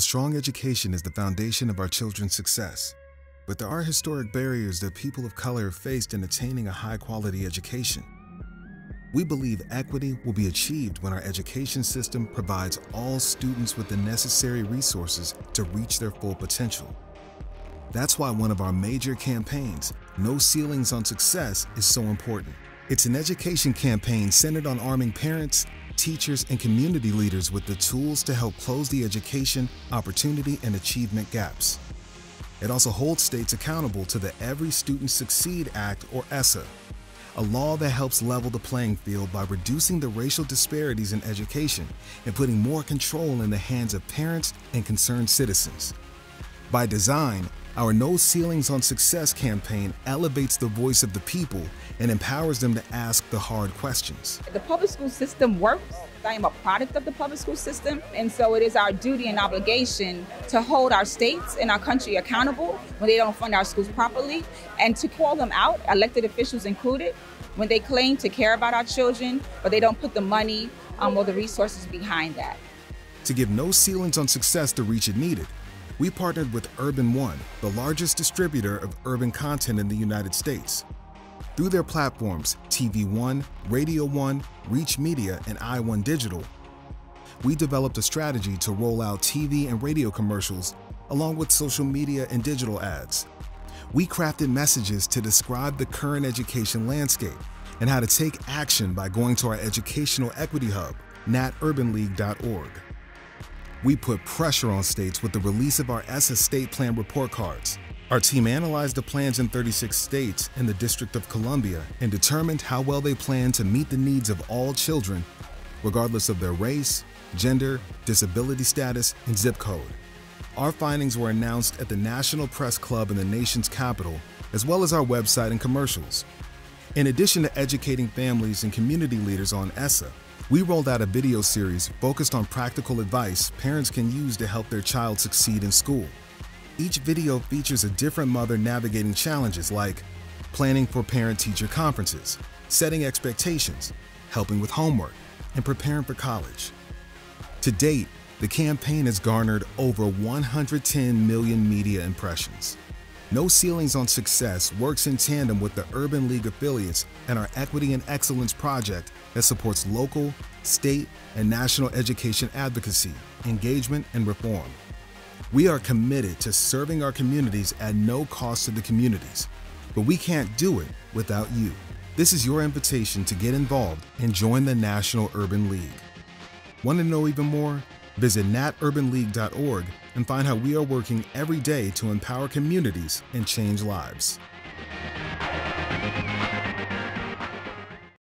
A strong education is the foundation of our children's success. But there are historic barriers that people of color have faced in attaining a high quality education. We believe equity will be achieved when our education system provides all students with the necessary resources to reach their full potential. That's why one of our major campaigns, No Ceilings on Success, is so important. It's an education campaign centered on arming parents, teachers, and community leaders with the tools to help close the education, opportunity, and achievement gaps. It also holds states accountable to the Every Student Succeed Act, or ESSA, a law that helps level the playing field by reducing the racial disparities in education and putting more control in the hands of parents and concerned citizens. By design, our No Ceilings on Success campaign elevates the voice of the people and empowers them to ask the hard questions. The public school system works. I am a product of the public school system, and so it is our duty and obligation to hold our states and our country accountable when they don't fund our schools properly and to call them out, elected officials included, when they claim to care about our children, but they don't put the money um, or the resources behind that. To give No Ceilings on Success the reach it needed, we partnered with Urban One, the largest distributor of urban content in the United States. Through their platforms, TV One, Radio One, Reach Media, and iOne Digital, we developed a strategy to roll out TV and radio commercials along with social media and digital ads. We crafted messages to describe the current education landscape and how to take action by going to our educational equity hub, naturbanleague.org. We put pressure on states with the release of our ESSA State Plan report cards. Our team analyzed the plans in 36 states and the District of Columbia and determined how well they plan to meet the needs of all children, regardless of their race, gender, disability status, and zip code. Our findings were announced at the National Press Club in the nation's capital, as well as our website and commercials. In addition to educating families and community leaders on ESSA, we rolled out a video series focused on practical advice parents can use to help their child succeed in school. Each video features a different mother navigating challenges like planning for parent-teacher conferences, setting expectations, helping with homework, and preparing for college. To date, the campaign has garnered over 110 million media impressions. No Ceilings on Success works in tandem with the Urban League affiliates and our Equity and Excellence project that supports local, state, and national education advocacy, engagement, and reform. We are committed to serving our communities at no cost to the communities, but we can't do it without you. This is your invitation to get involved and join the National Urban League. Want to know even more? Visit naturbanleague.org and find how we are working every day to empower communities and change lives.